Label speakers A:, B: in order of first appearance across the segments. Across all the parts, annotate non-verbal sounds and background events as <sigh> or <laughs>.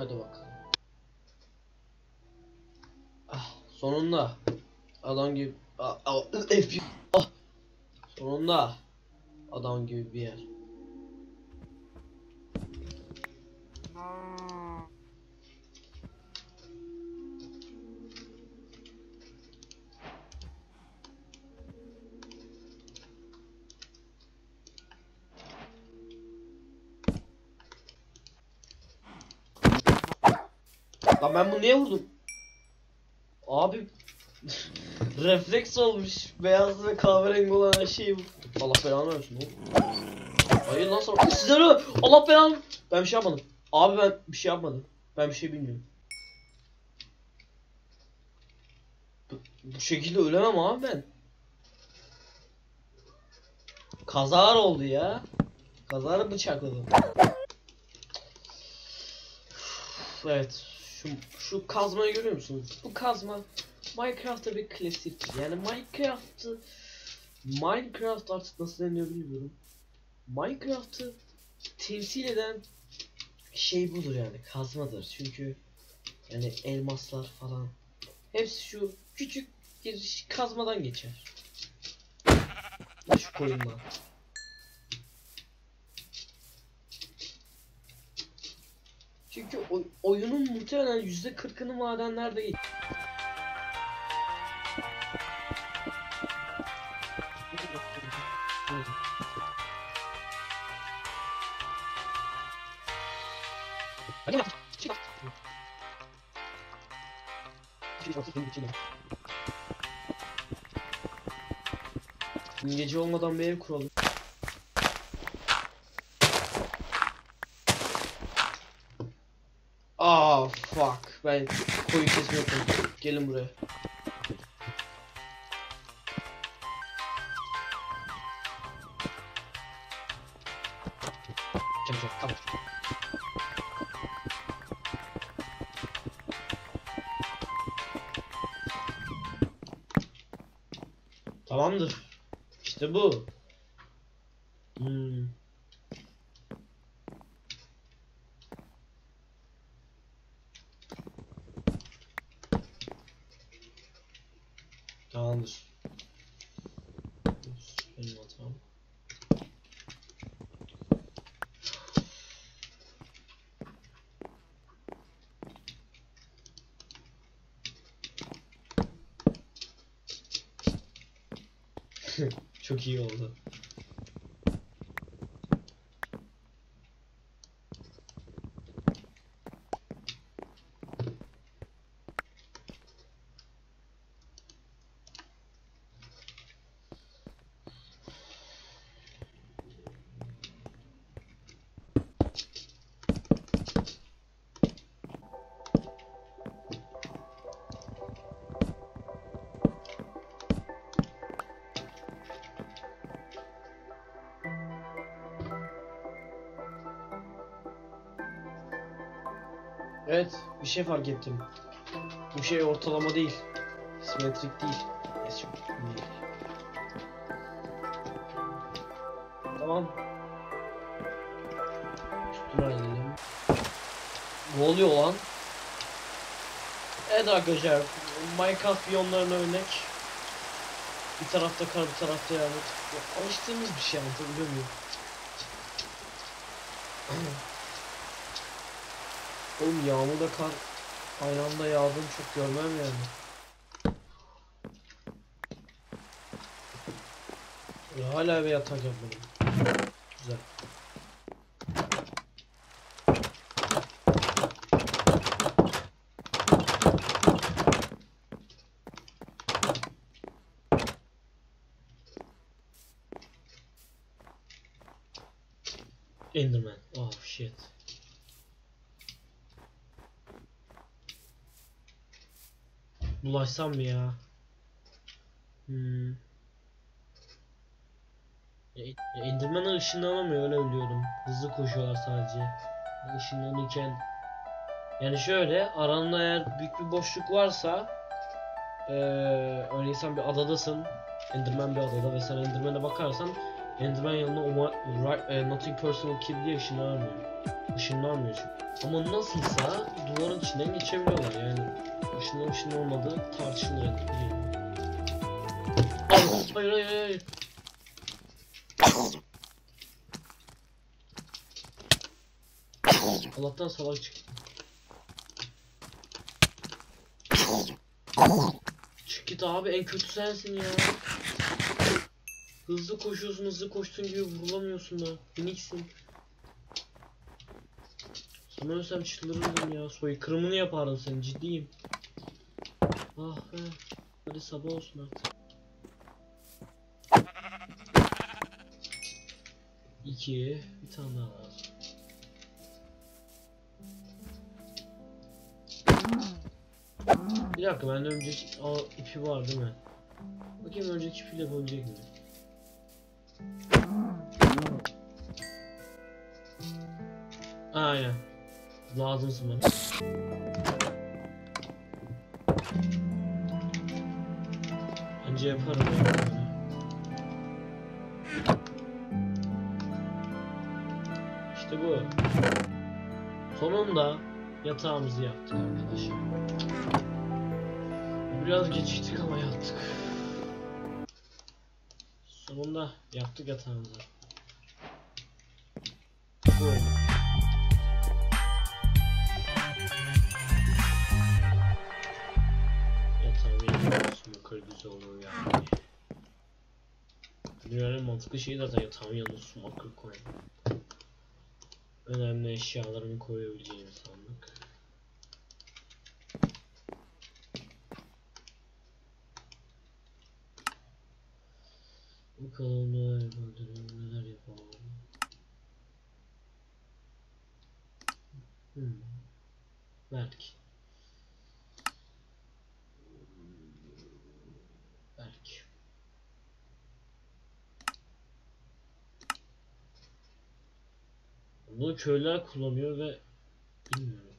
A: Hadi bakalım. Ah, sonunda. Adam gibi. Ah, ah, ah. Sonunda. Adam gibi bir yer. Lan ben bunu niye vurdum? Abi <laughs> refleks olmuş. Beyaz ve kahverengi olan her şeyi Allah belanı versin oğlum. Hayır lan sonra size? Allah belanı. Ben bir şey yapmadım. Abi ben bir şey yapmadım. Ben bir şey bilmiyorum. Bu, bu şekilde ölemem abi ben. Kazar oldu ya. Kazara bıçakladım. Evet. Şu, şu kazmayı görüyor musunuz? Bu kazma Minecraft'ta bir klasik. Yani Minecraft'ı Minecraft artık nasıl deniyor bilmiyorum. Minecraft'ı temsil eden şey budur yani kazmadır. Çünkü yani elmaslar falan hepsi şu küçük bir kazmadan geçer. Şu koyundan. Çünkü oy- oyunun muhtemelen yüzde kırkını madenlerde geç. Gece olmadan bir ev kuralım. Ah fuck. Ben koyu kesmeyi unuttum. Gelin buraya. Çabuk, tamam. Tamamdır. İşte bu. Hmm. 不器用。Evet, bir şey fark ettim. Bu şey ortalama değil. Simetrik değil. Neyse, çok değil. Tamam. Üstüne halledelim. Ne oluyor lan? Evet arkadaşlar, Minecraft biyomlarına örnek. Bir tarafta kar, bir tarafta yağmur. Ya, alıştığımız bir şey anlatabiliyor muyum? Oğlum yağmurda kar aynı anda yağdığını çok görmem yani. Ya hala bir yatak yapmadım. Güzel. Bulaşsam mı ya? Hmm. Ya, ya Enderman'lar ışınlanamıyor öyle biliyorum. Hızlı koşuyorlar sadece. Işınlanırken yani şöyle aranda eğer büyük bir boşluk varsa eee örneğin sen bir adadasın Enderman bir adada ve sen Enderman'e bakarsan Enderman yanına Oma, right, e, nothing personal kill diye ışınlanmıyor. Işınlanmıyor çünkü. Ama nasılsa duvarın içinden geçebiliyorlar yani. Işınlı ışınlı olmadığı tartışılır yani. <laughs> Hayır hayır hayır. Allah'tan salak çıktı. Çık git abi en kötü sensin ya. Hızlı koşuyorsun hızlı koştuğun gibi vurulamıyorsun da. Miniksin. Sana ölsem çıldırırdım ya. Soykırımını yapardım senin ciddiyim. Ah be. Hadi sabah olsun artık. İki. Bir tane daha lazım. Bir dakika bende önceki Aa, ipi var değil mi? Bakayım önceki ipiyle yapabilecek mi? Aynen. Lazımsın bana. Bence yaparım ya. İşte bu. Sonunda yatağımızı yaptık arkadaşlar. Biraz geciktik ama yaptık. Sonunda yaptık yatağımızı. Yapıyorsun yukarı güzel olur yani. Dünyanın mantıklı şeyi zaten yatağımın yanına sumakır koymak. Önemli eşyalarımı koyabileceğim sandık. Bakalım neler yapalım, neler yapalım. Hmm. Belki. Belki. Bunu köyler kullanıyor ve bilmiyorum.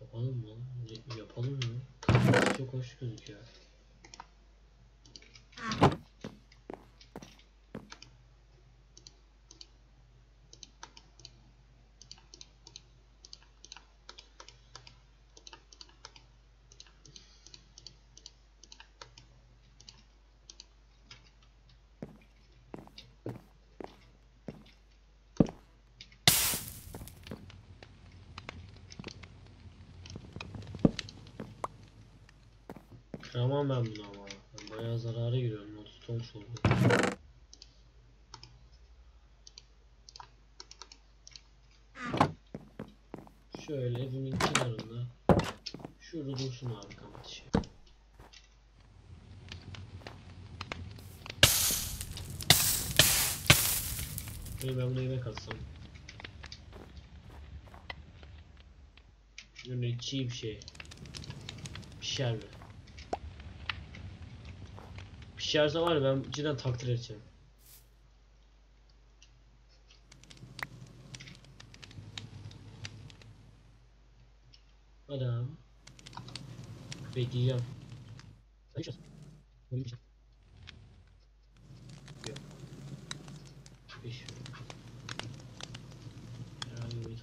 A: Yapalım mı? Yapalım mı? Çok hoş gözüküyor. Kıramam ben bunu ama. Ben bayağı zarara giriyorum. 30 ton oldu. Şöyle evimin kenarında. Şurada dursun abi kardeşim. Böyle ben buna yemek atsam. Şöyle çiğ bir şey. Pişer mi? Pişerse var ya ben cidden takdir edeceğim. Adam. Bekleyeceğim. Sen. Bunu içeceğim. Yok. Piş. Herhangi bir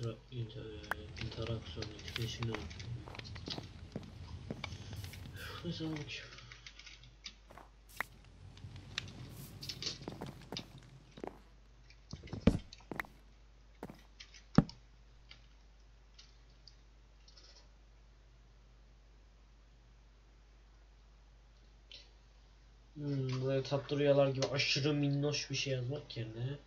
A: bakayım. Hmm, böyle tatlı rüyalar gibi aşırı minnoş bir şey yazmak yerine